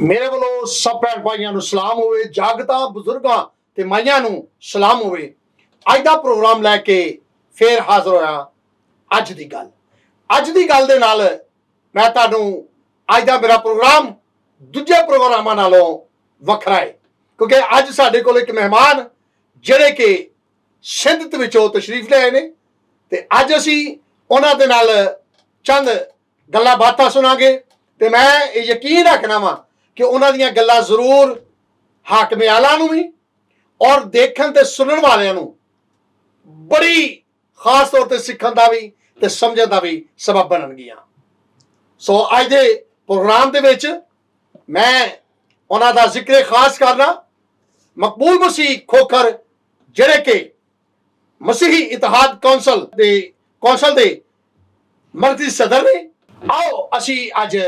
ਮੇਰੇ ਵੱਲੋਂ ਸਭ ਭੈਣ ਭਾਈਆਂ ਨੂੰ ਸਲਾਮ ਹੋਵੇ ਜਾਗਤਾ ਬਜ਼ੁਰਗਾਂ ਤੇ ਮਾਈਆਂ ਨੂੰ ਸਲਾਮ ਹੋਵੇ। ਅੱਜ ਦਾ ਪ੍ਰੋਗਰਾਮ ਲੈ ਕੇ ਫੇਰ ਹਾਜ਼ਰ ਹੋਇਆ ਅੱਜ ਦੀ ਗੱਲ। ਅੱਜ ਦੀ ਗੱਲ ਦੇ ਨਾਲ ਮੈਂ ਤੁਹਾਨੂੰ ਅੱਜ ਦਾ ਮੇਰਾ ਪ੍ਰੋਗਰਾਮ ਦੂਜੇ ਪ੍ਰੋਗਰਾਮਾਂ ਨਾਲੋਂ ਵੱਖਰਾ ਹੈ। ਕਿਉਂਕਿ ਅੱਜ ਸਾਡੇ ਕੋਲ ਇੱਕ ਮਹਿਮਾਨ ਜਿਹੜੇ ਕਿ ਸਿੰਧਤ ਦੇ ਵਿੱਚੋਂ ਤਸ਼ਰੀਫ ਲਿਆਏ ਨੇ ਤੇ ਅੱਜ ਅਸੀਂ ਉਹਨਾਂ ਦੇ ਨਾਲ ਚੰਦ ਗੱਲਾਂ ਬਾਤਾਂ ਸੁਣਾਂਗੇ ਤੇ ਮੈਂ ਇਹ ਯਕੀਨ ਰੱਖਣਾ ਵਾਂ ਕਿ ਉਹਨਾਂ ਦੀਆਂ ਗੱਲਾਂ ਜ਼ਰੂਰ ਹਾਕਮ ਆਲਾ ਨੂੰ ਵੀ ਔਰ ਦੇਖਣ ਤੇ ਸੁਣਨ ਵਾਲਿਆਂ ਨੂੰ ਬੜੀ ਖਾਸ ਤੌਰ ਤੇ ਸਿੱਖਣ ਦਾ ਵੀ ਤੇ ਸਮਝਣ ਦਾ ਵੀ ਸਬਬ ਬਣਨਗੀਆਂ। ਸੋ ਅੱਜ ਦੇ ਪ੍ਰੋਗਰਾਮ ਦੇ ਵਿੱਚ ਮੈਂ ਉਹਨਾਂ ਦਾ ਜ਼ਿਕਰ ਖਾਸ ਕਰਨਾ, ਮਕਬੂਲ ਮਸੀਹ ਖੋਖਰ, ਜਿਹੜੇ ਕਿ ਮਸੀਹੀ ਇਤਿਹਾਦ ਕੌਂਸਲ ਦੇ ਕੌਂਸਲ ਦੇ ਮਰਕਜ਼ੀ ਸਦਰ ਨੇ। ਆਓ ਅਸੀਂ ਅੱਜ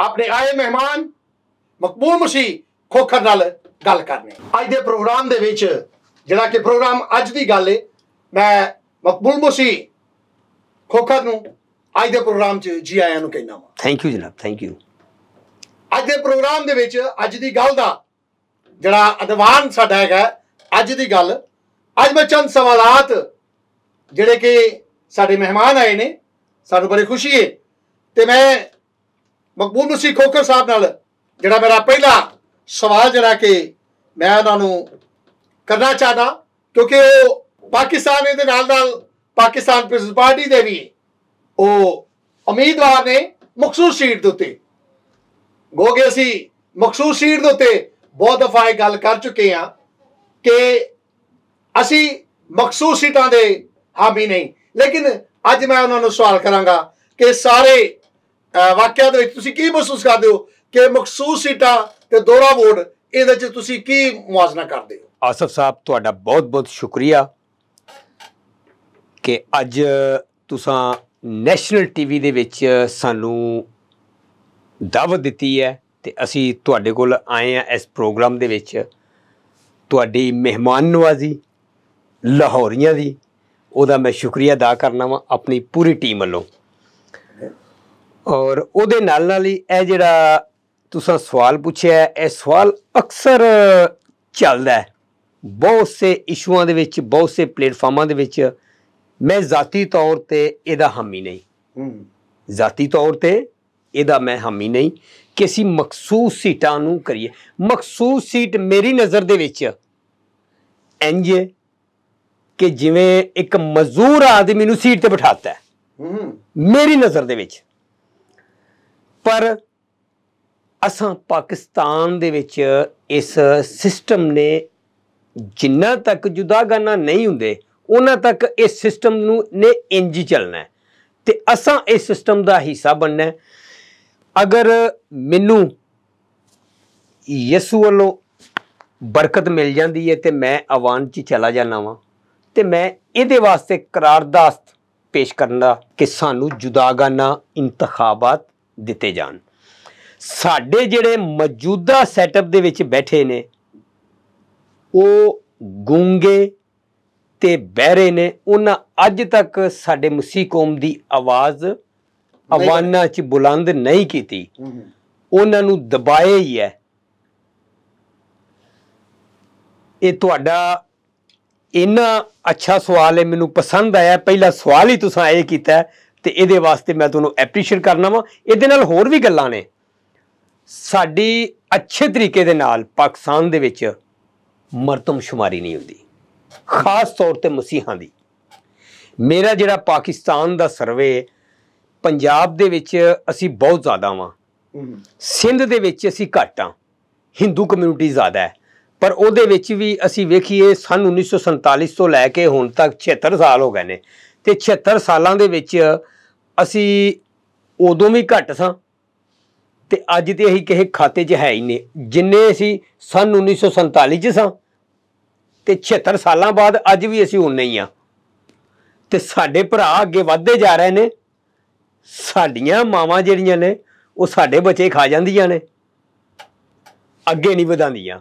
ਆਪਣੇ ਆਏ ਮਹਿਮਾਨ ਮਕਬੂਲ ਮਸੀਹ ਖੋਖਰ ਨਾਲ ਗੱਲ ਕਰਨੇ ਅੱਜ ਦੇ ਪ੍ਰੋਗਰਾਮ ਦੇ ਵਿੱਚ ਜਿਹੜਾ ਕਿ ਪ੍ਰੋਗਰਾਮ ਅੱਜ ਦੀ ਗੱਲ ਹੈ ਮੈਂ ਮਕਬੂਲ ਮਸੀਹ ਖੋਖਰ ਨੂੰ ਅੱਜ ਦੇ ਪ੍ਰੋਗਰਾਮ 'ਚ ਜੀ ਆਇਆਂ ਨੂੰ ਕਹਿਣਾ ਵਾ। ਥੈਂਕ ਯੂ ਜਨਾਬ ਥੈਂਕ ਯੂ ਅੱਜ ਦੇ ਪ੍ਰੋਗਰਾਮ ਦੇ ਵਿੱਚ ਅੱਜ ਦੀ ਗੱਲ ਦਾ ਜਿਹੜਾ ਅਦਵਾਨ ਸਾਡਾ ਹੈਗਾ ਅੱਜ ਦੀ ਗੱਲ ਅੱਜ ਮੈਂ ਚੰਦ ਸਵਾਲਾਤ ਜਿਹੜੇ ਕਿ ਸਾਡੇ ਮਹਿਮਾਨ ਆਏ ਨੇ ਸਾਨੂੰ ਬੜੀ ਖੁਸ਼ੀ ਹੈ ਤੇ ਮੈਂ ਮਕਬੂਲ ਮਸੀਹ ਖੋਖਰ ਸਾਹਿਬ ਨਾਲ ਜਿਹੜਾ ਮੇਰਾ ਪਹਿਲਾ ਸਵਾਲ ਜਿਹੜਾ ਕਿ ਮੈਂ ਉਹਨਾਂ ਨੂੰ ਕਰਨਾ ਚਾਹਦਾ ਕਿਉਂਕਿ ਉਹ ਪਾਕਿਸਤਾਨ ਦੇ ਨਾਲ ਨਾਲ ਪਾਕਿਸਤਾਨ ਪੀਪਲਸ ਪਾਰਟੀ ਦੇ ਵੀ ਉਹ ਉਮੀਦਵਾਰ ਨੇ ਮਖਸੂਸ ਸੀਟ ਦੇ ਉੱਤੇ। ਗੋਗੇ ਅਸੀਂ ਮਖਸੂਸ ਸੀਟ ਦੇ ਉੱਤੇ ਬਹੁਤ ਦਫਾ ਇਹ ਗੱਲ ਕਰ ਚੁੱਕੇ ਹਾਂ ਕਿ ਅਸੀਂ ਮਖਸੂਸ ਸੀਟਾਂ ਦੇ ਹਾਮੀ ਨਹੀਂ। ਲੇਕਿਨ ਅੱਜ ਮੈਂ ਉਹਨਾਂ ਨੂੰ ਸਵਾਲ ਕਰਾਂਗਾ ਕਿ ਸਾਰੇ ਅਹ, ਵਾਕਿਆ ਦੇ ਵਿੱਚ ਤੁਸੀਂ ਕੀ ਮਹਿਸੂਸ ਕਰਦੇ ਹੋ? ਕਿ ਮਖਸੂਸ ਸੀਟਾਂ ਤੇ ਦੋਹਰਾ ਵੋਟ, ਇਹਦੇ ਚ ਤੁਸੀਂ ਕੀ ਮੁਆਜ਼ਨਾ ਕਰਦੇ ਹੋ? ਆਸਫ ਸਾਹਿਬ, ਤੁਹਾਡਾ ਬਹੁਤ-ਬਹੁਤ ਸ਼ੁਕਰੀਆ ਕਿ ਅੱਜ ਤੁਸੀਂ ਨੈਸ਼ਨਲ ਟੀਵੀ ਦੇ ਵਿੱਚ ਸਾਨੂੰ ਦਾਵਤ ਦਿੱਤੀ ਹੈ ਤੇ ਅਸੀਂ ਤੁਹਾਡੇ ਕੋਲ ਆਏ ਆ ਇਸ ਪ੍ਰੋਗਰਾਮ ਦੇ ਵਿੱਚ। ਤੁਹਾਡੀ ਮਹਿਮਾਨ ਨਵਾਜ਼ੀ, ਲਾਹੌਰੀਆਂ ਦੀ, ਉਹਦਾ ਮੈਂ ਸ਼ੁਕਰੀਆ ਅਦਾ ਕਰਨਾ ਵਾਂ ਆਪਣੀ ਪੂਰੀ ਟੀਮ ਵੱਲੋਂ। ਔਰ ਉਹਦੇ ਨਾਲ ਨਾਲ ਹੀ ਇਹ ਜਿਹੜਾ ਤੁਸੀਂ ਸਵਾਲ ਪੁੱਛਿਆ ਇਹ ਸਵਾਲ ਅਕਸਰ ਚੱਲਦਾ ਹੈ ਬਹੁਤ ਸੇ ਇਸ਼ੂਆਂ ਦੇ ਵਿੱਚ ਬਹੁਤ ਸੇ ਪਲੇਟਫਾਰਮਾਂ ਦੇ ਵਿੱਚ ਮੈਂ ਜ਼ਾਤੀ ਤੌਰ ਤੇ ਇਹਦਾ ਹਾਮੀ ਨਹੀਂ ਹੂੰ ਜ਼ਾਤੀ ਤੌਰ ਤੇ ਇਹਦਾ ਮੈਂ ਹਾਮੀ ਨਹੀਂ ਕਿ ਅਸੀਂ ਮਖਸੂਸ ਸੀਟਾਂ ਨੂੰ ਕਰੀਏ ਮਖਸੂਸ ਸੀਟ ਮੇਰੀ ਨਜ਼ਰ ਦੇ ਵਿੱਚ ਇੰਜ ਕਿ ਜਿਵੇਂ ਇੱਕ ਮਜ਼ਦੂਰ ਆਦਮੀ ਨੂੰ ਸੀਟ ਤੇ ਬਿਠਾਤਾ ਹੈ ਹੂੰ ਮੇਰੀ ਨਜ਼ਰ ਦੇ ਵਿੱਚ ਪਰ ਅਸਾਂ ਪਾਕਿਸਤਾਨ ਦੇ ਵਿੱਚ ਇਸ ਸਿਸਟਮ ਨੇ ਜਿੰਨਾ ਤੱਕ ਜੁਦਾਗਾਨਾ ਨਹੀਂ ਹੁੰਦੇ, ਉਹਨਾਂ ਤੱਕ ਇਸ ਸਿਸਟਮ ਨੂੰ, ਨੇ ਇੰਜ ਚੱਲਣਾ ਹੈ। ਤੇ ਅਸਾਂ ਇਸ ਸਿਸਟਮ ਦਾ ਹਿੱਸਾ ਬਣਨਾ ਹੈ। ਅਗਰ ਮੈਨੂੰ ਯਿਸੂ ਵੱਲੋਂ ਬਰਕਤ ਮਿਲ ਜਾਂਦੀ ਹੈ ਤੇ ਮੈਂ ਆਵਾਨ 'ਚ ਚਲਾ ਜਾਣਾ ਵਾਂ ਤੇ ਮੈਂ ਇਹਦੇ ਵਾਸਤੇ ਕਰਾਰਦਾਸਤ ਪੇਸ਼ ਕਰਨ ਦਾ ਕਿ ਸਾਨੂੰ ਜੁਦਾਗਾਨਾ, ਇੰਤਖਾਬਾਤ ਦਿੱਤੇ ਜਾਣ। ਸਾਡੇ ਜਿਹੜੇ ਮੌਜੂਦਾ ਸੈਟਅਪ ਦੇ ਵਿੱਚ ਬੈਠੇ ਨੇ ਉਹ ਗੂੰਗੇ ਤੇ ਬਹਿਰੇ ਨੇ। ਉਹਨਾਂ ਅੱਜ ਤੱਕ ਸਾਡੇ ਮਸੀਹ ਕੌਮ ਦੀ ਆਵਾਜ਼ ਆਵਾਨਾਂ 'ਚ ਬੁਲੰਦ ਨਹੀਂ ਕੀਤੀ। ਉਹਨਾਂ ਨੂੰ ਦਬਾਏ ਹੀ ਹੈ। ਇਹ ਤੁਹਾਡਾ ਇੰਨਾ ਅੱਛਾ ਸਵਾਲ ਹੈ ਮੈਨੂੰ ਪਸੰਦ ਆਇਆ। ਪਹਿਲਾ ਸਵਾਲ ਹੀ ਤੁਸੀਂ ਇਹ ਕੀਤਾ ਤੇ ਇਹਦੇ ਵਾਸਤੇ ਮੈਂ ਤੁਹਾਨੂੰ ਐਪਰੀਸ਼ੀਏਟ ਕਰਨਾ ਵਾਂ। ਇਹਦੇ ਨਾਲ ਹੋਰ ਵੀ ਗੱਲਾਂ ਨੇ। ਸਾਡੀ ਅੱਛੇ ਤਰੀਕੇ ਦੇ ਨਾਲ ਪਾਕਿਸਤਾਨ ਦੇ ਵਿੱਚ ਮਰਤਮਸ਼ੁਮਾਰੀ ਨਹੀਂ ਹੁੰਦੀ। ਖਾਸ ਤੌਰ ਤੇ ਮਸੀਹਾਂ ਦੀ। ਮੇਰਾ ਜਿਹੜਾ ਪਾਕਿਸਤਾਨ ਦਾ ਸਰਵੇ ਪੰਜਾਬ ਦੇ ਵਿੱਚ ਅਸੀਂ ਬਹੁਤ ਜ਼ਿਆਦਾ ਵਾਂ। ਸਿੰਧ ਦੇ ਵਿੱਚ ਅਸੀਂ ਘੱਟ ਹਾਂ ਹਿੰਦੂ ਕਮਿਊਨਿਟੀ ਜ਼ਿਆਦਾ ਹੈ। ਪਰ ਉਹਦੇ ਵਿੱਚ ਵੀ ਅਸੀਂ ਵੇਖੀਏ ਸਨ 1947 ਤੋਂ ਲੈ ਕੇ ਹੁਣ ਤੱਕ 76 ਸਾਲ ਹੋ ਗਏ ਨੇ। ਤੇ 76 ਸਾਲਾਂ ਦੇ ਵਿੱਚ ਅਸੀਂ ਉਦੋਂ ਵੀ ਘੱਟ ਸਾਂ। ਤੇ ਅੱਜ ਤੇ ਅਸੀਂ ਕਿਸੇ ਖਾਤੇ 'ਚ ਹੈ ਹੀ ਨਹੀਂ। ਜਿੰਨੇ ਅਸੀਂ ਸਨ 1947 'ਚ ਸਾਂ ਤੇ 76 ਸਾਲਾਂ ਬਾਅਦ ਅੱਜ ਵੀ ਅਸੀਂ ਉਨੇ ਹੀ ਆ। ਤੇ ਸਾਡੇ ਭਰਾ ਅੱਗੇ ਵੱਧਦੇ ਜਾ ਰਹੇ ਨੇ। ਸਾਡੀਆਂ ਮਾਵਾਂ ਜਿਹੜੀਆਂ ਨੇ, ਉਹ ਸਾਡੇ ਬੱਚੇ ਖਾ ਜਾਂਦੀਆਂ ਨੇ। ਅੱਗੇ ਨਹੀਂ ਵਧਾਉਂਦੀਆਂ।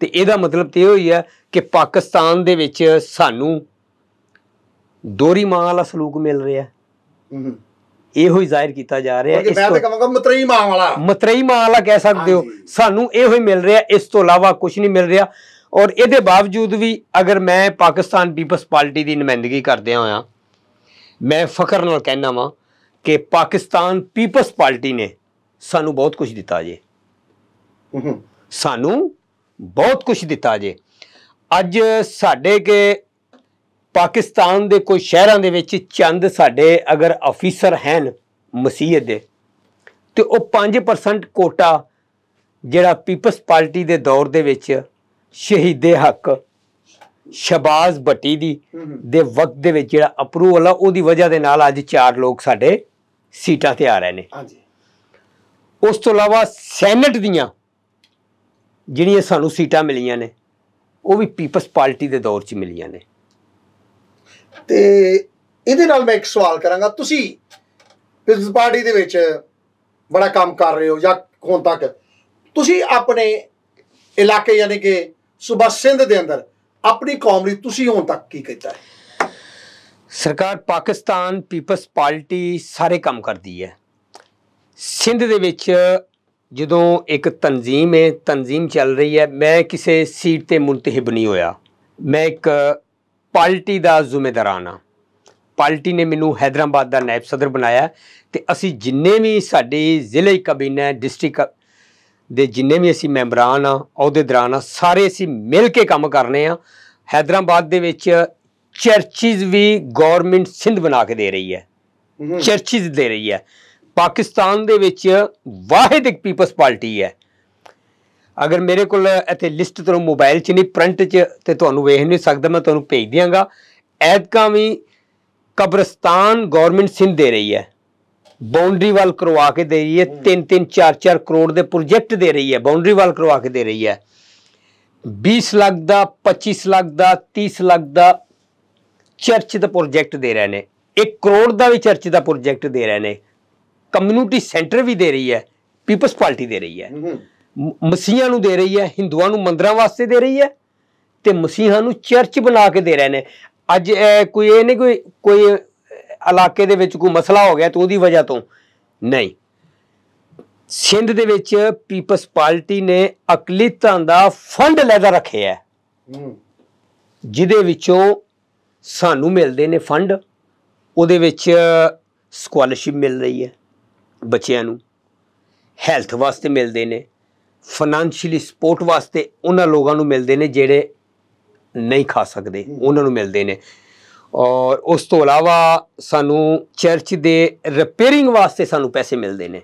ਤੇ ਇਹਦਾ ਮਤਲਬ ਤੇ ਇਹ ਹੋਈ ਹੈ ਕਿ ਪਾਕਿਸਤਾਨ ਦੇ ਵਿੱਚ ਸਾਨੂੰ ਦੋਰੀ ਮਾਂ ਵਾਲਾ ਸਲੂਕ ਮਿਲ ਰਿਹਾ। ਇਹੋ ਹੀ ਜ਼ਾਹਿਰ ਕੀਤਾ ਜਾ ਰਿਹਾ ਕਿਉਂਕਿ ਮੈਂ ਇਸ ਤਾਂ ਤੋਂ ਕਹਾਂਗਾ ਮਤਰਈ ਮਾਂ ਵਾਲਾ। ਮਤਰਈ ਮਾਂ ਵਾਲਾ ਕਹਿ ਸਕਦੇ ਹੋ। ਸਾਨੂੰ ਇਹੋ ਹੀ ਮਿਲ ਰਿਹਾ ਇਸ ਤੋਂ ਇਲਾਵਾ ਕੁਝ ਨਹੀਂ ਮਿਲ ਰਿਹਾ। ਔਰ ਇਹਦੇ ਬਾਵਜੂਦ ਵੀ ਅਗਰ ਮੈਂ ਪਾਕਿਸਤਾਨ ਪੀਪਲਸ ਪਾਰਟੀ ਦੀ ਨੁਮਾਇੰਦਗੀ ਕਰਦਿਆਂ ਹੋਇਆ ਮੈਂ ਫਖਰ ਨਾਲ ਕਹਿਣਾ ਵਾਂ ਕਿ ਪਾਕਿਸਤਾਨ ਪੀਪਲਸ ਪਾਰਟੀ ਨੇ ਸਾਨੂੰ ਬਹੁਤ ਕੁਝ ਦਿੱਤਾ ਜੇ। ਹੂੰ ਸਾਨੂੰ ਬਹੁਤ ਕੁਝ ਦਿੱਤਾ ਜੇ। ਅੱਜ ਸਾਡੇ ਕੇ ਪਾਕਿਸਤਾਨ ਦੇ ਕੋਈ ਸ਼ਹਿਰਾਂ ਦੇ ਵਿੱਚ ਚੰਦ ਸਾਡੇ ਅਗਰ ਅਫੀਸਰ ਹਨ ਮਸੀਹਤ ਦੇ ਤੇ ਉਹ 5% ਕੋਟਾ ਜਿਹੜਾ ਪੀਪਲਸ ਪਾਰਟੀ ਦੇ ਦੌਰ ਦੇ ਵਿੱਚ ਸ਼ਹੀਦੇ ਹੱਕ ਸ਼ਬਾਜ਼ ਭੱਟੀ ਦੀ ਦੇ ਵਕਤ ਦੇ ਵਿੱਚ ਜਿਹੜਾ ਅਪਰੂਵਲ ਆ ਉਹਦੀ ਵਜ੍ਹਾ ਦੇ ਨਾਲ ਅੱਜ ਚਾਰ ਲੋਕ ਸਾਡੇ ਸੀਟਾਂ ਤੇ ਆ ਰਹੇ ਨੇ। ਹਾਂਜੀ। ਉਸ ਤੋਂ ਇਲਾਵਾ ਸੈਨੇਟ ਦੀਆਂ ਜਿਹੜੀਆਂ ਸਾਨੂੰ ਸੀਟਾਂ ਮਿਲੀਆਂ ਨੇ ਉਹ ਵੀ ਪੀਪਲਸ ਪਾਰਟੀ ਦੇ ਦੌਰ 'ਚ ਮਿਲੀਆਂ ਨੇ। ਤੇ ਇਹਦੇ ਨਾਲ ਮੈਂ ਇੱਕ ਸਵਾਲ ਕਰਾਂਗਾ, ਤੁਸੀਂ ਪੀਪਲਸ ਪਾਰਟੀ ਦੇ ਵਿੱਚ ਬੜਾ ਕੰਮ ਕਰ ਰਹੇ ਹੋ ਜਾਂ ਹੁਣ ਤੱਕ, ਤੁਸੀਂ ਆਪਣੇ ਇਲਾਕੇ ਯਾਨੀ ਕਿ ਸੂਬਾ ਸਿੰਧ ਦੇ ਅੰਦਰ ਆਪਣੀ ਕੌਮ ਲਈ ਤੁਸੀਂ ਹੁਣ ਤੱਕ ਕੀ ਕੀਤਾ ਹੈ? ਸਰਕਾਰ ਪਾਕਿਸਤਾਨ ਪੀਪਲਸ ਪਾਰਟੀ ਸਾਰੇ ਕੰਮ ਕਰਦੀ ਹੈ। ਸਿੰਧ ਦੇ ਵਿੱਚ ਜਦੋਂ ਇੱਕ ਤਨਜ਼ੀਮ ਹੈ, ਤਨਜ਼ੀਮ ਚੱਲ ਰਹੀ ਹੈ, ਮੈਂ ਕਿਸੇ ਸੀਟ ਤੇ ਮੁੰਤਹਿਬ ਨਹੀਂ ਹੋਇਆ। ਮੈਂ ਇੱਕ ਪਾਰਟੀ ਦਾ ਜ਼ਿੰਮੇਦਾਰਾਂ ਹਾਂ ਪਾਰਟੀ ਨੇ ਮੈਨੂੰ ਹੈਦਰਾਬਾਦ ਦਾ ਨਾਇਬ ਸਦਰ ਬਣਾਇਆ ਤੇ ਅਸੀਂ ਜਿੰਨੇ ਵੀ ਸਾਡੀ ਜ਼ਿਲ੍ਹੇ ਕਬੀਨਾ ਡਿਸਟ੍ਰਿਕਟ ਦੇ ਜਿੰਨੇ ਵੀ ਅਸੀਂ ਮੈਂਬਰਾਂ ਆ ਅਹੁਦੇਦਾਰਾਂ ਆ ਸਾਰੇ ਅਸੀਂ ਮਿਲ ਕੇ ਕੰਮ ਕਰਨੇ ਆ ਹੈਦਰਾਬਾਦ ਦੇ ਵਿੱਚ ਚਰਚਿਸ ਵੀ ਗਵਰਨਮੈਂਟ ਸਿੰਧ ਬਣਾ ਕੇ ਦੇ ਰਹੀ ਹੈ। ਹੂੰ। ਚਰਚਿਸ ਦੇ ਰਹੀ ਹੈ। ਪਾਕਿਸਤਾਨ ਦੇ ਵਿੱਚ ਵਾਹਿਦ ਇੱਕ ਪੀਪਲਸ ਪਾਰਟੀ ਹੈ। ਅਗਰ ਮੇਰੇ ਕੋਲ ਇੱਥੇ ਲਿਸਟ ਤੁਹਾਨੂੰ ਮੋਬਾਈਲ 'ਚ ਨਹੀਂ ਪ੍ਰਿੰਟ 'ਚ ਤੇ ਤੁਹਾਨੂੰ ਵੇਖ ਨਹੀਂ ਸਕਦਾ ਮੈਂ ਤੁਹਾਨੂੰ ਭੇਜ ਦਿਆਂਗਾ। ਐਤਕਾਂ ਵੀ ਕਬਰਸਤਾਨ ਗਵਰਨਮੈਂਟ ਸਿੰਧ ਦੇ ਰਹੀ ਹੈ। ਬਾਉਂਡਰੀ ਵਾਲ ਕਰਵਾ ਕੇ ਦੇ ਰਹੀ ਹੈ 3-3 4-4 ਕਰੋੜ ਦੇ ਪ੍ਰੋਜੈਕਟ ਦੇ ਰਹੀ ਹੈ ਬਾਉਂਡਰੀ ਵਾਲ ਕਰਵਾ ਕੇ ਦੇ ਰਹੀ ਹੈ। 20 ਲੱਖ ਦਾ 25 ਲੱਖ ਦਾ 30 ਲੱਖ ਦਾ ਚਰਚ ਦਾ ਪ੍ਰੋਜੈਕਟ ਦੇ ਰਹੇ ਨੇ। 1 ਕਰੋੜ ਦਾ ਵੀ ਚਰਚ ਦਾ ਪ੍ਰੋਜੈਕਟ ਦੇ ਰਹੇ ਨੇ। ਕਮਿਊਨਿਟੀ ਸੈਂਟਰ ਵੀ ਦੇ ਰਹੀ ਹੈ ਪੀਪਲਸ ਪਾਰਟੀ ਦੇ ਰਹੀ ਹੈ। ਮਸੀਹਾਂ ਨੂੰ ਦੇ ਰਹੀ ਹੈ ਹਿੰਦੂਆਂ ਨੂੰ ਮੰਦਰਾਂ ਵਾਸਤੇ ਦੇ ਰਹੀ ਹੈ ਤੇ ਮਸੀਹਾਂ ਨੂੰ ਚਰਚ ਬਣਾ ਕੇ ਦੇ ਰਹੇ ਨੇ। ਅੱਜ ਕੋਈ ਇਹ ਨਹੀਂ ਕੋਈ ਕੋਈ ਇਲਾਕੇ ਦੇ ਵਿੱਚ ਕੋਈ ਮਸਲਾ ਹੋ ਗਿਆ ਤੇ ਉਹਦੀ ਵਜ੍ਹਾ ਤੋਂ ਨਹੀਂ। ਸਿੰਧ ਦੇ ਵਿੱਚ ਪੀਪਲਸ ਪਾਰਟੀ ਨੇ ਅਕਲੀਤਾਂ ਦਾ ਫੰਡ ਲੈਦਾ ਰੱਖਿਆ ਜਿਹਦੇ ਵਿੱਚੋਂ ਸਾਨੂੰ ਮਿਲਦੇ ਨੇ ਫੰਡ ਉਹਦੇ ਵਿੱਚ ਸਕਾਲਰਸ਼ਿਪ ਮਿਲ ਰਹੀ ਹੈ ਬੱਚਿਆਂ ਨੂੰ। ਹੈਲਥ ਵਾਸਤੇ ਮਿਲਦੇ ਨੇ। ਫਾਈਨੈਂਸ਼ੀਅਲੀ ਸਪੋਰਟ ਵਾਸਤੇ ਉਹਨਾਂ ਲੋਕਾਂ ਨੂੰ ਮਿਲਦੇ ਨੇ ਜਿਹੜੇ ਨਹੀਂ ਖਾ ਸਕਦੇ ਉਹਨਾਂ ਨੂੰ ਮਿਲਦੇ ਨੇ। ਔਰ ਉਸ ਤੋਂ ਇਲਾਵਾ ਸਾਨੂੰ ਚਰਚ ਦੇ ਰਿਪੇਅਰਿੰਗ ਵਾਸਤੇ ਸਾਨੂੰ ਪੈਸੇ ਮਿਲਦੇ ਨੇ।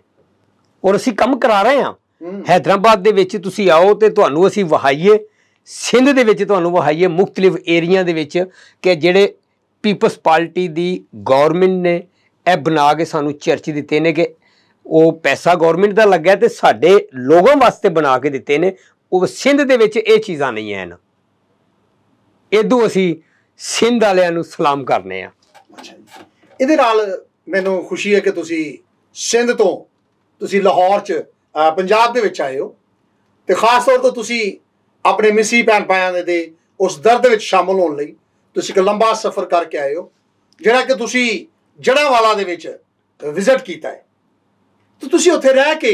ਔਰ ਅਸੀਂ ਕੰਮ ਕਰਾ ਰਹੇ ਹਾਂ। ਹੂੰ। ਹੈਦਰਾਬਾਦ ਦੇ ਵਿੱਚ ਤੁਸੀਂ ਆਓ ਤੇ ਤੁਹਾਨੂੰ ਅਸੀਂ ਵਹਾਈਏ। ਸਿੰਧ ਦੇ ਵਿੱਚ ਤੁਹਾਨੂੰ ਵਹਾਈਏ। ਮੁxtਲਿਫ ਏਰੀਆ ਦੇ ਵਿੱਚ ਕਿ ਜਿਹੜੇ ਪੀਪਲਸ ਪਾਰਟੀ ਦੀ ਗਵਰਨਮੈਂਟ ਨੇ ਇਹ ਬਣਾ ਕੇ ਸਾਨੂੰ ਚਰਚ ਦਿੱਤੇ ਨੇ ਕਿ ਉਹ ਪੈਸਾ ਗਵਰਨਮੈਂਟ ਦਾ ਲੱਗਾ ਤੇ ਸਾਡੇ ਲੋਕਾਂ ਵਾਸਤੇ ਬਣਾ ਕੇ ਦਿੱਤੇ ਨੇ। ਉਹ ਸਿੰਧ ਦੇ ਵਿੱਚ ਇਹ ਚੀਜ਼ਾਂ ਨਹੀਂ ਹਨ ਇਦੋਂ ਅਸੀਂ ਸਿੰਧ ਵਾਲਿਆਂ ਨੂੰ ਸਲਾਮ ਕਰਨੇ ਆ। ਅੱਛਾ ਜੀ। ਇਹਦੇ ਨਾਲ ਮੈਨੂੰ ਖੁਸ਼ੀ ਹੈ ਕਿ ਤੁਸੀਂ ਸਿੰਧ ਤੋਂ ਤੁਸੀਂ ਲਾਹੌਰ 'ਚ ਪੰਜਾਬ ਦੇ ਵਿੱਚ ਆਏ ਹੋ। ਤੇ ਖਾਸ ਤੌਰ 'ਤੇ ਤੁਸੀਂ ਆਪਣੇ ਮਿਸੀ ਭੈਣ ਭਾਈਆਂ ਦੇ- ਦੇ ਉਸ ਦਰਦ ਵਿੱਚ ਸ਼ਾਮਲ ਹੋਣ ਲਈ ਤੁਸੀਂ ਇੱਕ ਲੰਬਾ ਸਫ਼ਰ ਕਰਕੇ ਆਏ ਹੋ, ਜਿਹੜਾ ਕਿ ਤੁਸੀਂ ਜੜਾਵਾਲਾ ਦੇ ਵਿੱਚ ਵਿਜ਼ਿਟ ਕੀਤਾ ਹੈ। ਤੇ ਤੁਸੀਂ ਉੱਥੇ ਰਹਿ ਕੇ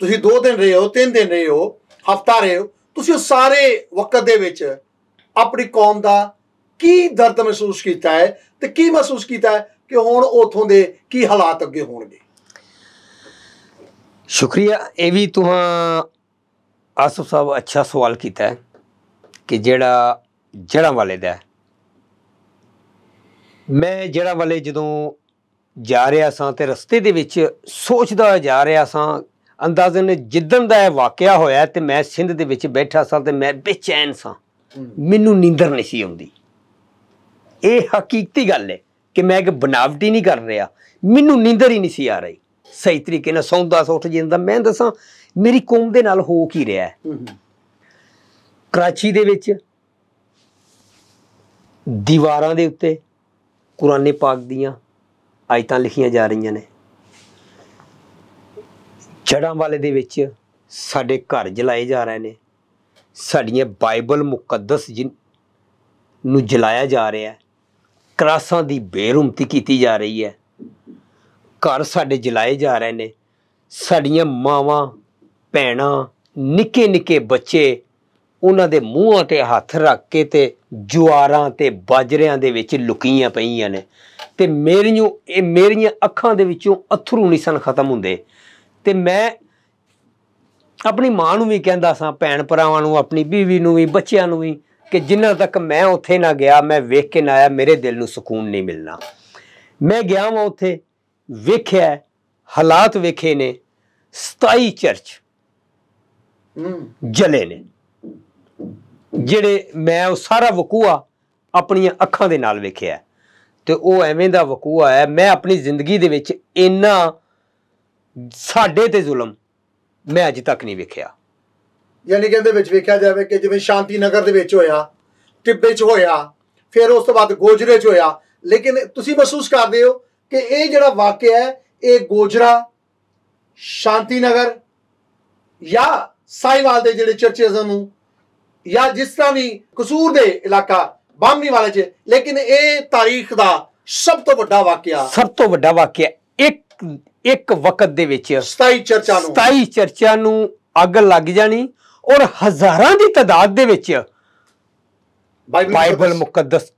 ਤੁਸੀਂ 2 ਦਿਨ ਰਹੇ ਹੋ 3 ਦਿਨ ਰਹੇ ਹੋ, ਹਫਤਾ ਰਹੇ ਹੋ, ਤੁਸੀਂ ਉਹ ਸਾਰੇ ਵਕਤ ਦੇ ਵਿੱਚ ਆਪਣੀ ਕੌਮ ਦਾ ਕੀ ਦਰਦ ਮਹਿਸੂਸ ਕੀਤਾ ਹੈ ਤੇ ਕੀ ਮਹਿਸੂਸ ਕੀਤਾ ਹੈ ਕਿ ਹੁਣ ਉਥੋਂ ਦੇ ਕੀ ਹਾਲਾਤ ਅੱਗੇ ਹੋਣਗੇ? ਸ਼ੁਕਰੀਆ। ਇਹ ਵੀ ਤੁਹਾਂ ਆਸਫ ਸਾਹਿਬ ਅੱਛਾ ਸਵਾਲ ਕੀਤਾ ਹੈ ਕਿ ਜਿਹੜਾ ਜੜ੍ਹਾਂ ਵਾਲੇ ਦਾ ਮੈਂ ਜੜ੍ਹਾਂ ਵਾਲੇ ਜਦੋਂ ਜਾ ਰਿਹਾ ਸਾਂ ਤੇ ਰਸਤੇ ਦੇ ਵਿੱਚ ਸੋਚਦਾ ਜਾ ਰਿਹਾ ਸਾਂ ਅੰਦਾਜ਼ਨ ਜਿੱਦਣ ਦਾ ਇਹ ਵਾਕਿਆ ਹੋਇਆ ਤੇ ਮੈਂ ਸਿੰਧ ਦੇ ਵਿੱਚ ਬੈਠਾ ਸਾਂ ਤੇ ਮੈਂ ਬੇਚੈਨ ਸਾਂ। ਮੈਨੂੰ ਨੀਂਦਰ ਨਹੀਂ ਸੀ ਆਉਂਦੀ। ਇਹ ਹਕੀਕਤੀ ਗੱਲ ਹੈ ਕਿ ਮੈਂ ਇੱਕ ਬਨਾਵਟੀ ਨਹੀਂ ਕਰ ਰਿਹਾ। ਮੈਨੂੰ ਨੀਂਦਰ ਹੀ ਨਹੀਂ ਸੀ ਆ ਰਹੀ। ਸਹੀ ਤਰੀਕੇ ਨਾਲ ਸੌਂਦਾ ਸੌ ਉੱਠ ਜਾਂਦਾ ਮੈਂ ਦੱਸਾਂ ਮੇਰੀ ਕੌਮ ਦੇ ਨਾਲ ਹੋ ਕੀ ਰਿਹਾ ਕਰਾਚੀ ਦੇ ਵਿੱਚ ਦੀਵਾਰਾਂ ਦੇ ਉੱਤੇ ਕੁਰਾਨੇ ਪਾਕ ਦੀਆਂ ਆਇਤਾਂ ਲਿਖੀਆਂ ਜਾ ਰਹੀਆਂ ਨੇ। ਜੜਾਂ ਵਾਲੇ ਦੇ ਵਿੱਚ ਸਾਡੇ ਘਰ ਜਲਾਏ ਜਾ ਰਹੇ ਨੇ। ਸਾਡੀਆਂ ਬਾਈਬਲ ਮੁਕੱਦਸ ਜਿਨ ਨੂੰ ਜਲਾਇਆ ਜਾ ਰਿਹਾ ਹੈ। ਕਰਾਸਾਂ ਦੀ ਬੇਰੁਮਤੀ ਕੀਤੀ ਜਾ ਰਹੀ ਹੈ। ਘਰ ਸਾਡੇ ਜਲਾਏ ਜਾ ਰਹੇ ਨੇ। ਸਾਡੀਆਂ ਮਾਵਾਂ, ਭੈਣਾਂ ਨਿੱਕੇ ਨਿੱਕੇ ਬੱਚੇ ਉਹਨਾਂ ਦੇ ਮੂੰਹਾਂ ਤੇ ਹੱਥ ਰੱਖ ਕੇ ਤੇ ਜੁਆਰਾਂ ਤੇ ਬਾਜਰਿਆਂ ਦੇ ਵਿੱਚ ਲੁਕੀਆਂ ਪਈਆਂ ਨੇ। ਤੇ ਮੇਰੀਆਂ ਇਹ ਮੇਰੀਆਂ ਅੱਖਾਂ ਦੇ ਵਿੱਚੋਂ ਅਥਰੂ ਨਹੀਂ ਸਨ ਖਤਮ ਹੁੰਦੇ। ਤੇ ਮੈਂ ਆਪਣੀ ਮਾਂ ਨੂੰ ਵੀ ਕਹਿੰਦਾ ਸਾਂ ਭੈਣ ਭਰਾਵਾਂ ਨੂੰ ਆਪਣੀ ਬੀਵੀ ਨੂੰ ਵੀ ਬੱਚਿਆਂ ਨੂੰ ਵੀ ਕਿ ਜਿੰਨਾ ਤੱਕ ਮੈਂ ਉੱਥੇ ਨਾ ਗਿਆ ਮੈਂ ਵੇਖ ਕੇ ਨਾ ਆਇਆ ਮੇਰੇ ਦਿਲ ਨੂੰ ਸਕੂਨ ਨਹੀਂ ਮਿਲਣਾ। ਮੈਂ ਗਿਆ ਵਾਂ ਉੱਥੇ ਵੇਖਿਆ ਹਾਲਾਤ ਵੇਖੇ ਨੇ 27 ਚਰਚ ਹੂੰ। ਜਲੇ ਨੇ। ਜਿਹੜੇ ਮੈਂ ਉਹ ਸਾਰਾ ਵਕੂਆ ਆਪਣੀਆਂ ਅੱਖਾਂ ਦੇ ਨਾਲ ਵੇਖਿਆ ਤੇ ਉਹ ਐਵੇਂ ਦਾ ਵਕੂਆ ਹੈ, ਮੈਂ ਆਪਣੀ ਜ਼ਿੰਦਗੀ ਦੇ ਵਿੱਚ ਇੰਨਾ ਸਾਡੇ ਤੇ ਜ਼ੁਲਮ ਮੈਂ ਅਜੇ ਤੱਕ ਨਹੀਂ ਵੇਖਿਆ। ਯਾਨੀ ਕਿ ਇਹਦੇ ਵਿੱਚ ਵੇਖਿਆ ਜਾਵੇ ਕਿ ਜਿਵੇਂ ਸ਼ਾਂਤੀ ਨਗਰ ਦੇ ਵਿੱਚ ਹੋਇਆ, ਟਿੱਬੇ 'ਚ ਹੋਇਆ, ਫਿਰ ਉਸ ਤੋਂ ਬਾਅਦ ਗੋਜਰੇ 'ਚ ਹੋਇਆ। ਲੇਕਿਨ ਤੁਸੀਂ ਮਹਿਸੂਸ ਕਰਦੇ ਹੋ ਕਿ ਇਹ ਜਿਹੜਾ ਵਾਕਿਆ ਹੈ, ਇਹ ਗੋਜਰਾ ਸ਼ਾਂਤੀ ਨਗਰ ਜਾਂ ਸਾਈਵਾਲ ਦੇ ਜਿਹੜੇ ਚਰਚੇਜ਼ ਨੂੰ ਜਾਂ ਜਿਸ ਤਰ੍ਹਾਂ ਵੀ ਕਸੂਰ ਦੇ ਇਲਾਕਾ ਬਾਮਨੀ ਵਾਲੇ 'ਚ ਲੇਕਿਨ ਇਹ ਤਾਰੀਖ ਦਾ ਸਭ ਤੋਂ ਵੱਡਾ ਵਾਕਿਆ ਸਭ ਤੋਂ ਵੱਡਾ ਵਾਕਿਆ ਇੱਕ ਇੱਕ ਵਕਤ ਦੇ ਵਿੱਚ 27 ਚਰਚਾਂ ਨੂੰ। 27 ਚਰਚਾਂ ਨੂੰ ਅੱਗ ਲੱਗ ਜਾਣੀ ਔਰ ਹਜ਼ਾਰਾਂ ਦੀ ਤਾਦਾਦ ਦੇ ਵਿੱਚ ਬਾਈਬਲ ਮੁਕੱਦਸ।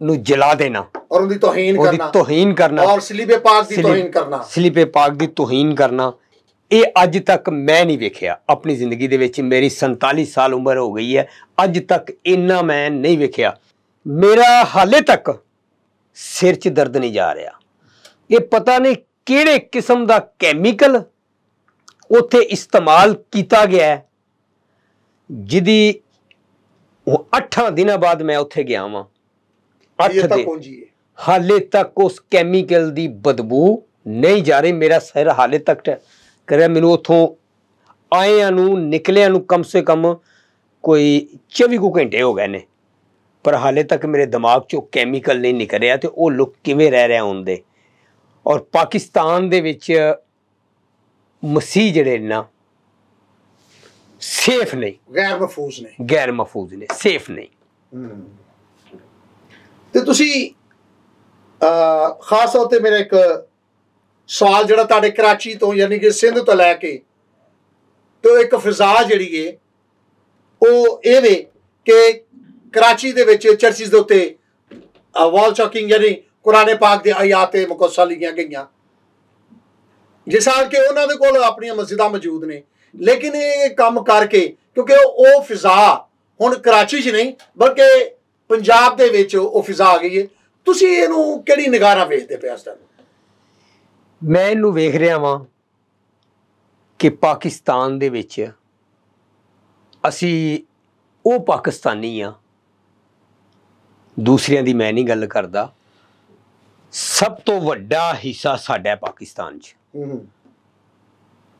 ਨੂੰ ਜਲਾ ਦੇਣਾ ਔਰ ਉਹਦੀ ਤੋਹੀਨ ਉਹਦੀ ਕਰਨਾ। ਤੋਹੀਨ ਕਰਨਾ। ਔਰ ਸਲੀਬੇ ਪਾਕ ਦੀ ਤੋਹੀਨ ਕਰਨਾ। ਸਲੀਬੇ ਪਾਕ ਦੀ ਤੋਹੀਨ ਕਰਨਾ। ਇਹ ਅੱਜ ਤੱਕ ਮੈਂ ਨਹੀਂ ਵੇਖਿਆ। ਆਪਣੀ ਜ਼ਿੰਦਗੀ ਦੇ ਵਿੱਚ ਮੇਰੀ 47 ਸਾਲ ਉਮਰ ਹੋ ਗਈ ਹੈ। ਅੱਜ ਤੱਕ ਇੰਨਾ ਮੈਂ ਨਹੀਂ ਵੇਖਿਆ। ਮੇਰਾ ਹਾਲੇ ਤੱਕ ਸਿਰ 'ਚ ਦਰਦ ਨਹੀਂ ਜਾ ਰਿਹਾ। ਇਹ ਪਤਾ ਨਹੀਂ ਕਿਹੜੇ ਕਿਸਮ ਦਾ ਕੈਮੀਕਲ ਉੱਥੇ ਇਸਤੇਮਾਲ ਕੀਤਾ ਗਿਆ ਹੈ ਜਿਹਦੀ ਉਹ 8 ਦਿਨਾਂ ਬਾਅਦ ਮੈਂ ਉੱਥੇ ਗਿਆ ਵਾਂ। ਇਹ 8 ਤਾਂ ਦਿਨ। ਹਾਲੇ ਤੱਕ ਉਸ ਕੈਮੀਕਲ ਦੀ ਬਦਬੂ ਨਹੀਂ ਜਾ ਰਹੀ। ਮੇਰਾ ਸਿਰ ਹਾਲੇ ਤੱਕ ਕਰਿਆ ਮੈਨੂੰ ਉਥੋਂ ਆਇਆਂ ਨੂੰ ਨਿਕਲਿਆਂ ਨੂੰ ਕਮ ਸੇ ਕਮ ਕੋਈ 24 ਕੁ ਘੰਟੇ ਹੋ ਗਏ ਨੇ। ਪਰ ਹਾਲੇ ਤੱਕ ਮੇਰੇ ਦਿਮਾਗ 'ਚੋਂ ਕੈਮੀਕਲ ਨਹੀਂ ਨਿਕਲਿਆ ਤੇ ਉਹ ਲੋਕ ਕਿਵੇਂ ਰਹਿ ਰਹੇ ਹੁੰਦੇ ਔਰ ਪਾਕਿਸਤਾਨ ਦੇ ਵਿੱਚ ਮਸੀਹ ਜਿਹੜੇ ਨੇ ਸੇਫ ਨਹੀਂ। ਗੈਰ ਮਫੂਜ਼ ਨੇ। ਗੈਰ ਮਹਫੂਜ਼ ਨੇ ਸੇਫ ਨਹੀਂ। ਤੇ ਤੁਸੀਂ ਖਾਸ ਤੌਰ ਤੇ ਮੇਰਾ ਇੱਕ ਸਵਾਲ ਜਿਹੜਾ ਤੁਹਾਡੇ ਕਰਾਚੀ ਤੋਂ ਯਾਨੀ ਕਿ ਸਿੰਧ ਤੋਂ ਲੈ ਕੇ ਤੇ ਇੱਕ ਫਿਜ਼ਾ ਜਿਹੜੀ ਏ, ਉਹ ਇਹ ਵੇ ਕਿ ਕਰਾਚੀ ਦੇ ਵਿੱਚ ਚਰਚਿਸ ਦੇ ਉੱਤੇ ਵਾਲ ਚੌਕਿੰਗ ਯਾਨੀ ਕੁਰਾਨੇ ਪਾਕ ਦੇ ਆਇਆਤੇ ਮੁਕੱਸਾ ਲਿਖੀਆਂ ਗਈਆਂ। ਜਿਸ ਹਾਲ ਕਿ ਉਹਨਾਂ ਦੇ ਕੋਲ ਆਪਣੀਆਂ ਮਸਜਿਦਾਂ ਮੌਜੂਦ ਨੇ, ਲੇਕਿਨ ਇਹ ਕੰਮ ਕਰਕੇ ਕਿਉਂਕਿ ਉਹ ਫਿਜ਼ਾ ਹੁਣ ਕਰਾਚੀ 'ਚ ਨਹੀਂ, ਬਲਕਿ ਪੰਜਾਬ ਦੇ ਵਿੱਚ ਉਹ ਫਿਜ਼ਾ ਆ ਗਈ ਹੈ ਤੁਸੀਂ ਇਹਨੂੰ ਕਿਹੜੀ ਨਿਗਾਰਾ ਵੇਖਦੇ ਪਿਆ ਇਸ ਟਾਈਮ ਮੈਂ ਇਹਨੂੰ ਵੇਖ ਰਿਹਾ ਵਾਂ ਕਿ ਪਾਕਿਸਤਾਨ ਦੇ ਵਿੱਚ ਅਸੀਂ ਉਹ ਪਾਕਿਸਤਾਨੀ ਆ। ਦੂਸਰਿਆਂ ਦੀ ਮੈਂ ਨਹੀਂ ਗੱਲ ਕਰਦਾ। ਸਭ ਤੋਂ ਵੱਡਾ ਹਿੱਸਾ ਸਾਡਾ ਪਾਕਿਸਤਾਨ 'ਚ।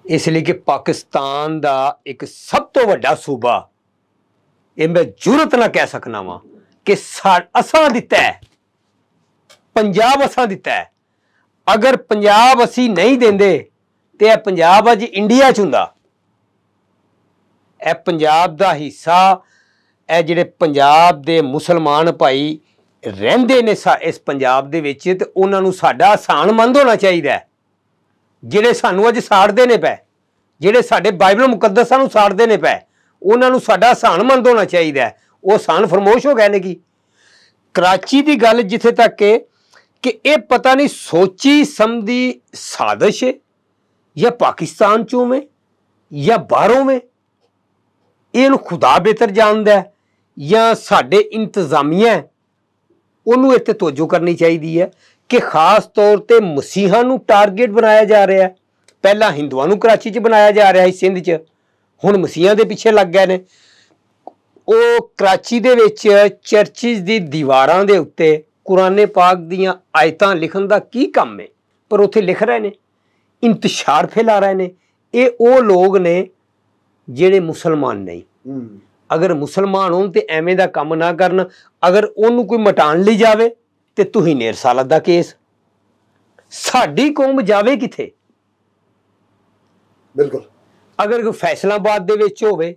ਇਸ ਲਈ ਕਿ ਪਾਕਿਸਤਾਨ ਦਾ ਇੱਕ ਸਭ ਤੋਂ ਵੱਡਾ ਸੂਬਾ ਇਹ ਮੈਂ ਜੁਰਤ ਨਾਲ ਕਹਿ ਸਕਣਾ ਵਾਂ ਕਿ ਅਸਾਂ ਦਿੱਤਾ ਹੈ। ਪੰਜਾਬ ਅਸਾਂ ਦਿੱਤਾ ਹੈ। ਅਗਰ ਪੰਜਾਬ ਅਸੀਂ ਨਹੀਂ ਦਿੰਦੇ, ਤੇ ਇਹ ਪੰਜਾਬ ਅੱਜ ਇੰਡੀਆ ਚ ਹੁੰਦਾ। ਇਹ ਪੰਜਾਬ ਦਾ ਹਿੱਸਾ, ਇਹ ਜਿਹੜੇ ਪੰਜਾਬ ਦੇ ਮੁਸਲਮਾਨ ਭਾਈ ਰਹਿੰਦੇ ਨੇ ਸਾ- ਇਸ ਪੰਜਾਬ ਦੇ ਵਿੱਚ, ਤੇ ਉਹਨਾਂ ਨੂੰ ਸਾਡਾ ਆਸਾਨਮੰਦ ਹੋਣਾ ਚਾਹੀਦਾ ਜਿਹੜੇ ਸਾਨੂੰ ਅੱਜ ਸਾੜਦੇ ਨੇ ਪਏ, ਜਿਹੜੇ ਸਾਡੇ ਬਾਈਬਲ ਮੁਕੱਦਸਾਂ ਨੂੰ ਸਾੜਦੇ ਨੇ ਪਏ, ਉਹਨਾਂ ਨੂੰ ਸਾਡਾ ਆਸਾਨਮੰਦ ਹੋਣਾ ਚਾਹੀਦਾ ਉਹ ਆਸਾਨ ਫਰਮੋਸ਼ ਹੋ ਗਏ ਨੇ ਕੀ? ਕਰਾਚੀ ਦੀ ਗੱਲ ਜਿੱਥੇ ਤੱਕ ਕਿ ਕਿ ਇਹ ਪਤਾ ਨਹੀਂ ਸੋਚੀ ਸਮਝੀ ਸਾਜ਼ਿਸ਼ ਹੈ ਜਾਂ ਪਾਕਿਸਤਾਨ ਚੋਂ ਮੈਂ ਜਾਂ ਬਾਹਰੋਂ ਮੈਂ ਇਹਨੂੰ ਖੁਦਾ ਬਿਹਤਰ ਜਾਣਦਾ ਹੈ ਜਾਂ ਸਾਡੇ ਇੰਤਜ਼ਾਮੀਆ ਉਹਨੂੰ ਇੱਥੇ ਤੋਜੋ ਕਰਨੀ ਚਾਹੀਦੀ ਹੈ ਕਿ ਖਾਸ ਤੌਰ ਤੇ ਮਸੀਹਾਂ ਨੂੰ ਟਾਰਗੇਟ ਬਣਾਇਆ ਜਾ ਰਿਹਾ ਹੈ। ਪਹਿਲਾਂ ਹਿੰਦੂਆਂ ਨੂੰ ਕਰਾਚੀ 'ਚ ਬਣਾਇਆ ਜਾ ਰਿਹਾ ਸੀ, ਸਿੰਧ 'ਚ। ਹੁਣ ਮਸੀਹਾਂ ਦੇ ਪਿੱਛੇ ਲੱਗ ਗਏ ਨੇ। ਉਹ ਕਰਾਚੀ ਦੇ ਵਿੱਚ ਚਰਚਿਸ ਦੀ ਦੀਵਾਰਾਂ ਦੇ ਉੱਤੇ ਕੁਰਾਨੇ ਪਾਕ ਦੀਆਂ ਆਇਤਾਂ ਲਿਖਣ ਦਾ ਕੀ ਕੰਮ ਹੈ? ਪਰ ਉੱਥੇ ਲਿਖ ਰਹੇ ਨੇ ਇੰਤਸ਼ਾਰ ਫੈਲਾ ਰਹੇ ਨੇ। ਇਹ ਉਹ ਲੋਕ ਨੇ ਜਿਹੜੇ ਮੁਸਲਮਾਨ ਨਹੀਂ। ਅਗਰ ਮੁਸਲਮਾਨ ਹੋਣ ਤੇ ਐਵੇਂ ਦਾ ਕੰਮ ਨਾ ਕਰਨ ਅਗਰ ਉਹਨੂੰ ਕੋਈ ਮਟਾਣ ਲਈ ਜਾਵੇ ਤੇ ਤੁਸੀਂ ਨੇਰ ਸਾਲਤ ਦਾ ਕੇਸ। ਸਾਡੀ ਕੌਮ ਜਾਵੇ ਕਿੱਥੇ? ਬਿਲਕੁਲ। ਅਗਰ ਕੋਈ ਫੈਸਲਾਬਾਦ ਦੇ ਵਿੱਚ ਹੋਵੇ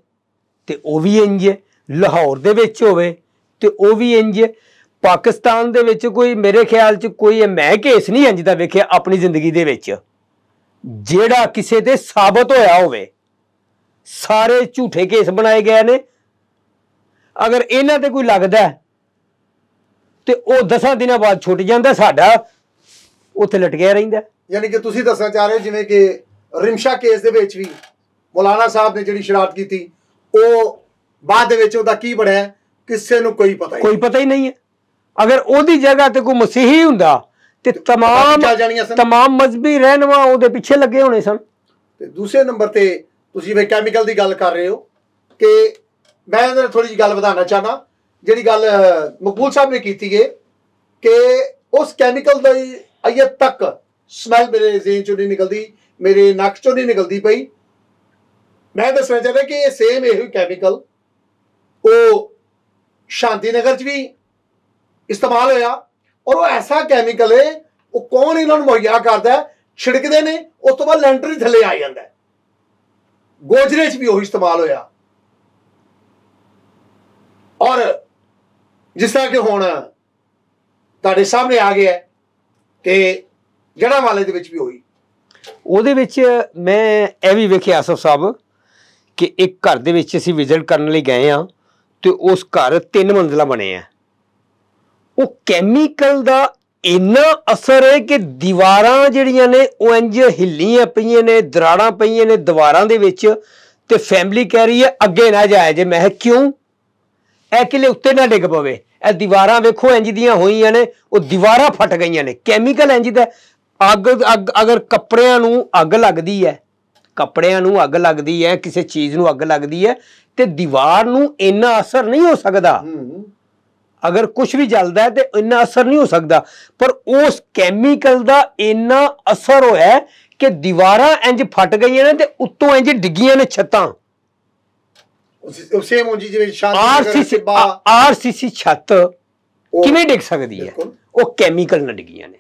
ਤੇ ਉਹ ਵੀ ਇੰਜ ਲਾਹੌਰ ਦੇ ਵਿੱਚ ਹੋਵੇ ਤੇ ਉਹ ਵੀ ਇੰਜ ਪਾਕਿਸਤਾਨ ਦੇ ਵਿੱਚ ਕੋਈ ਮੇਰੇ ਖਿਆਲ 'ਚ ਕੋਈ ਮੈਂ ਕੇਸ ਨਹੀਂ ਇੰਜ ਦਾ ਵੇਖਿਆ ਆਪਣੀ ਜ਼ਿੰਦਗੀ ਦੇ ਵਿੱਚ ਜਿਹੜਾ ਕਿਸੇ ਤੇ ਸਾਬਤ ਹੋਇਆ ਹੋਵੇ। ਸਾਰੇ ਝੂਠੇ ਕੇਸ ਬਣਾਏ ਗਏ ਨੇ। ਅਗਰ ਇਹਨਾਂ ਤੇ ਕੋਈ ਲੱਗਦਾ ਤੇ ਉਹ 10 ਦਿਨਾਂ ਬਾਅਦ ਛੁੱਟ ਜਾਂਦਾ ਸਾਡਾ ਉੱਥੇ ਲਟਕਿਆ ਰਹਿੰਦਾ। ਯਾਨੀ ਕਿ ਤੁਸੀਂ ਦੱਸਣਾ ਚਾਹ ਰਹੇ ਜਿਵੇਂ ਕਿ ਰਿਮਸ਼ਾ ਕੇਸ ਦੇ ਵਿੱਚ ਵੀ ਮੌਲਾਨਾ ਸਾਹਿਬ ਨੇ ਜਿਹੜੀ ਸ਼ਰਾਰਤ ਕੀਤੀ ਉਹ ਬਾਅਦ ਦੇ ਵਿੱਚ ਉਹਦਾ ਕੀ ਬਣਿਆ ਕਿਸੇ ਨੂੰ ਕੋਈ ਪਤਾ ਹੀ ਕੋਈ ਪਤਾ ਹੀ ਨਹੀਂ ਹੈ। ਅਗਰ ਉਹਦੀ ਜਗ੍ਹਾ ਤੇ ਕੋਈ ਮਸੀਹੀ ਹੁੰਦਾ ਤੇ ਤਮਾਮ। ਤਮਾਮ ਮਜ਼ਬੀ ਰਹਿਨਵਾ ਉਹਦੇ ਪਿੱਛੇ ਲੱਗੇ ਹੋਣੇ ਸਨ ਤੇ ਦੂਸਰੇ ਨੰਬਰ ਤੇ ਤੁਸੀਂ ਵੇ ਕੈਮੀਕਲ ਦੀ ਗੱਲ ਕਰ ਰਹੇ ਹੋ ਕਿ ਮੈਂ ਇਹਦੇ ਨਾਲ ਥੋੜੀ ਜਿਹੀ ਗੱਲ ਵਧਾਉਣਾ ਚਾਹਨਾ ਜਿਹੜੀ ਗੱਲ ਮਕਬੂਲ ਸਾਹਿਬ ਨੇ ਕੀਤੀ ਹੈ ਕਿ ਉਸ ਕੈਮੀਕਲ ਦੀ ਅਜੇ ਤੱਕ ਸਮੈਲ ਮੇਰੇ ਜ਼ੇਨ ਚੋਂ ਨਹੀਂ ਨਿਕਲਦੀ ਮੇਰੇ ਨੱਕ ਚੋਂ ਨਹੀਂ ਨਿਕਲਦੀ ਪਈ ਮੈਂ ਦੱਸਣਾ ਚਾਹੁੰਦਾ ਕਿ ਇਹ ਸੇਮ ਇਹੋ ਕੈਮੀਕਲ ਉਹ ਸ਼ਾਂਤੀ ਨਗਰ ਚ ਵੀ ਇਸਤੇਮਾਲ ਹੋਇਆ। ਔਰ ਉਹ ਐਸਾ ਕੈਮੀਕਲ ਹੈ ਉਹ ਕੌਣ ਇਹਨਾਂ ਨੂੰ ਮੁਹੱਈਆ ਕਰਦਾ ਛਿੜਕਦੇ ਨੇ, ਉਸ ਤੋਂ ਬਾਅਦ ਲੈਂਟਰ ਹੀ ਥੱਲੇ ਆ ਜਾਂਦਾ ਗੋਜਰੇ 'ਚ ਵੀ ਉਹੀ ਇਸਤੇਮਾਲ ਹੋਇਆ। ਔਰ ਜਿਸ ਤਰ੍ਹਾਂ ਕਿ ਹੁਣ ਤੁਹਾਡੇ ਸਾਹਮਣੇ ਆ ਗਿਆ ਹੈ ਕਿ ਜੜਾ ਵਾਲੇ ਦੇ ਵਿੱਚ ਵੀ ਹੋਈ ਉਹਦੇ ਵਿੱਚ ਮੈਂ ਇਹ ਵੀ ਵੇਖਿਆ ਆਸਫ ਸਾਹਿਬ ਕਿ ਇੱਕ ਘਰ ਦੇ ਵਿੱਚ ਅਸੀਂ ਵਿਜ਼ਿਟ ਕਰਨ ਲਈ ਗਏ ਆ ਤੇ ਉਸ ਘਰ ਤਿੰਨ ਮੰਜ਼ਲਾ ਬਣੇ ਆ। ਉਹ ਕੈਮੀਕਲ ਦਾ ਇੰਨਾ ਅਸਰ ਹੈ ਕਿ ਦੀਵਾਰਾਂ ਜਿਹੜੀਆਂ ਨੇ ਉਹ ਇੰਜ ਹਿੱਲੀਆਂ ਪਈਆਂ ਨੇ ਦਰਾੜਾਂ ਪਈਆਂ ਨੇ ਦੀਵਾਰਾਂ ਦੇ ਵਿੱਚ ਤੇ ਫੈਮਿਲੀ ਕਹਿ ਰਹੀ ਹੈ ਅੱਗੇ ਨਾ ਜਾਇਆ ਜੇ। ਮੈਂ ਕਿਹਾ, ਕਿਉਂ? ਇਹ ਕਿਲੇ ਉੱਤੇ ਨਾ ਡਿੱਗ ਪਵੇ। ਇਹ ਦੀਵਾਰਾਂ ਵੇਖੋ ਇੰਜ ਦੀਆਂ ਹੋਈਆਂ ਨੇ ਉਹ ਦੀਵਾਰਾਂ ਫਟ ਗਈਆਂ ਨੇ। ਕੈਮੀਕਲ ਇੰਜ ਦਾ ਅੱਗ ਅੱਗ ਅਗਰ ਕੱਪੜਿਆਂ ਨੂੰ ਅੱਗ ਲੱਗਦੀ ਹੈ ਕੱਪੜਿਆਂ ਨੂੰ ਅੱਗ ਲੱਗਦੀ ਹੈ ਕਿਸੇ ਚੀਜ਼ ਨੂੰ ਅੱਗ ਲੱਗਦੀ ਹੈ ਤੇ ਦੀਵਾਰ ਨੂੰ ਇੰਨਾ ਅਸਰ ਨਹੀਂ ਹੋ ਸਕਦਾ। ਅਗਰ ਕੁਝ ਵੀ ਜਲਦਾ ਤੇ ਇੰਨਾ ਅਸਰ ਨਹੀਂ ਹੋ ਸਕਦਾ। ਪਰ ਉਸ ਕੈਮੀਕਲ ਦਾ ਇੰਨਾ ਅਸਰ ਹੋਇਆ ਕਿ ਦੀਵਾਰਾਂ ਇੰਜ ਫਟ ਗਈਆਂ ਨੇ ਤੇ ਉੱਤੋਂ ਇੰਜ ਡਿੱਗੀਆਂ ਨੇ ਛੱਤਾਂ। ਸੇਮ ਉਂਜੀ ਜਿਵੇਂ ਆਰਸੀਸੀ ਆਰਸੀਸੀ ਛੱਤ ਕਿਵੇਂ ਡਿੱਗ ਸਕਦੀ ਹੈ। ਉਹ ਕੈਮੀਕਲ ਨਾਲ ਡਿੱਗੀਆਂ ਨੇ।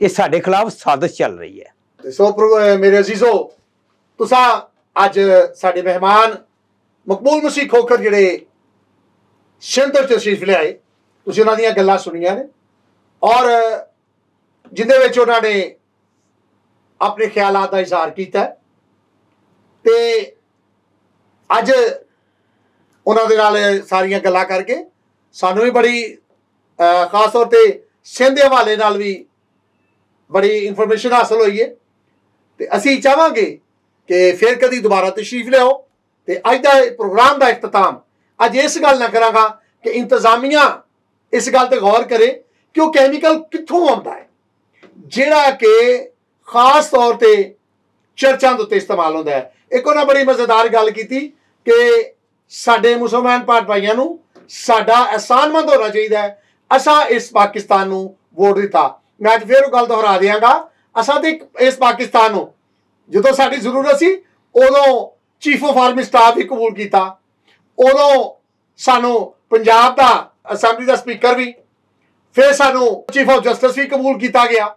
ਇਹ ਸਾਡੇ ਖਿਲਾਫ ਸਾਜ਼ਿਸ਼ ਚੱਲ ਰਹੀ ਹੈ। ਸੋ ਮੇਰੇ ਅਜ਼ੀਜ਼ੋ ਤੁਸੀਂ ਅੱਜ ਸਾਡੇ ਮਹਿਮਾਨ ਮਕਬੂਲ ਮਸੀਹ ਖੋਖਰ ਜਿਹੜੇ ਸਿੰਧ ਤੋਂ ਤਸ਼ਰੀਫ ਲਿਆਏ ਤੁਸੀਂ ਉਹਨਾਂ ਦੀਆਂ ਗੱਲਾਂ ਸੁਣੀਆਂ ਨੇ ਔਰ ਜਿੰਦੇ ਵਿੱਚ ਉਹਨਾਂ ਨੇ ਆਪਣੇ ਖਿਆਲਾਂ ਦਾ ਇਜ਼ਹਾਰ ਕੀਤਾ ਹੈ। ਤੇ ਅੱਜ ਉਹਨਾਂ ਦੇ ਨਾਲ ਸਾਰੀਆਂ ਗੱਲਾਂ ਕਰਕੇ ਸਾਨੂੰ ਵੀ ਬੜੀ ਖਾਸ ਤੌਰ ਤੇ ਸਿੰਧ ਦੇ ਹਵਾਲੇ ਨਾਲ ਵੀ ਬੜੀ ਇਨਫੋਰਮੇਸ਼ਨ ਹਾਸਲ ਹੋਈ ਹੈ ਤੇ ਅਸੀਂ ਚਾਹਾਂਗੇ ਕਿ ਫਿਰ ਕਦੀ ਦੁਬਾਰਾ ਤਸ਼ਰੀਫ ਲਿਆਓ ਤੇ ਅੱਜ ਦਾ ਪ੍ਰੋਗਰਾਮ ਦਾ ਇਖਤਤਾਮ ਅੱਜ ਇਸ ਗੱਲ ਨਾ ਕਰਾਂਗਾ ਕਿ ਇੰਤਜ਼ਾਮੀਆਂ ਇਸ ਗੱਲ ਤੇ ਗੌਰ ਕਰੇ ਕਿ ਉਹ ਕੈਮੀਕਲ ਕਿੱਥੋਂ ਆਉਂਦਾ ਹੈ, ਜਿਹੜਾ ਕਿ ਖਾਸ ਤੌਰ ਤੇ ਚਰਚਾਂ ਦੇ ਉੱਤੇ ਇਸਤੇਮਾਲ ਹੁੰਦਾ ਹੈ। ਇੱਕ ਉਹਨਾਂ ਬੜੀ ਮਜ਼ੇਦਾਰ ਗੱਲ ਕੀਤੀ ਕਿ ਸਾਡੇ ਮੁਸਲਮਾਨ ਭਾਈ ਭਾਈਆਂ ਨੂੰ ਸਾਡਾ ਅਹਿਸਾਨਮੰਦ ਹੋਣਾ ਚਾਹੀਦਾ ਹੈ। ਅਸਾਂ ਇਸ ਪਾਕਿਸਤਾਨ ਨੂੰ ਵੋਟ ਦਿੱਤਾ। ਮੈਂ ਅੱਜ ਫਿਰ ਉਹ ਗੱਲ ਦੁਹਰਾ ਦਿਆਂਗਾ। ਅਸਾਂ ਤੇ ਇਸ ਪਾਕਿਸਤਾਨ ਨੂੰ ਜਦੋਂ ਸਾਡੀ ਜ਼ਰੂਰਤ ਸੀ, ਉਦੋਂ ਚੀਫ ਆਫ ਆਰਮੀ ਸਟਾਫ ਹੀ ਕਬੂਲ ਕੀਤਾ। ਉਦੋਂ ਸਾਨੂੰ ਪੰਜਾਬ ਦਾ ਅਸੈਂਬਲੀ ਦਾ ਸਪੀਕਰ ਵੀ, ਫਿਰ ਸਾਨੂੰ ਚੀਫ ਆਫ ਜਸਟਿਸ ਵੀ ਕਬੂਲ ਕੀਤਾ ਗਿਆ।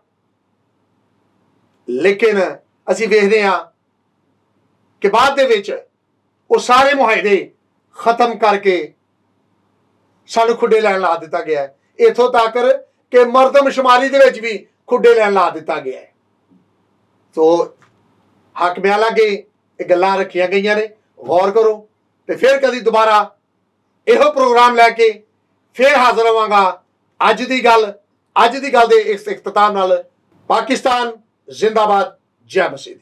ਲੇਕਿਨ ਅਸੀਂ ਵੇਖਦੇ ਹਾਂ ਕਿ ਬਾਅਦ ਦੇ ਵਿੱਚ ਉਹ ਸਾਰੇ ਮੁਹਾਇਦੇ ਖਤਮ ਕਰਕੇ ਸਾਨੂੰ ਖੁੱਡੇ ਲੈਣ ਲਾ ਦਿੱਤਾ ਗਿਆ ਹੈ। ਇਥੋਂ ਤੱਕ ਕਿ ਮਰਦਮਸ਼ੁਮਾਰੀ ਦੇ ਵਿੱਚ ਵੀ ਖੁੱਡੇ ਲੈਣ ਲਾ ਦਿੱਤਾ ਗਿਆ ਹੈ। ਸੋ ਹਾਕਮਿਆਂ ਲਾਗੇ ਇਹ ਗੱਲਾਂ ਰੱਖੀਆਂ ਗਈਆਂ ਨੇ। ਗੌਰ ਕਰੋ ਤੇ ਫਿਰ ਕਦੀ ਦੁਬਾਰਾ ਇਹੋ ਪ੍ਰੋਗਰਾਮ ਲੈ ਕੇ ਫਿਰ ਹਾਜ਼ਰ ਹੋਵਾਂਗਾ ਅੱਜ ਦੀ ਗੱਲ, ਅੱਜ ਦੀ ਗੱਲ ਦੇ ਇਸ ਇਖਤਤਾਮ ਨਾਲ ਪਾਕਿਸਤਾਨ ਜ਼ਿੰਦਾਬਾਦ, ਜੈ ਮਸੀਹ